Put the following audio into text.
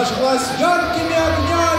зажглась яркими огнями.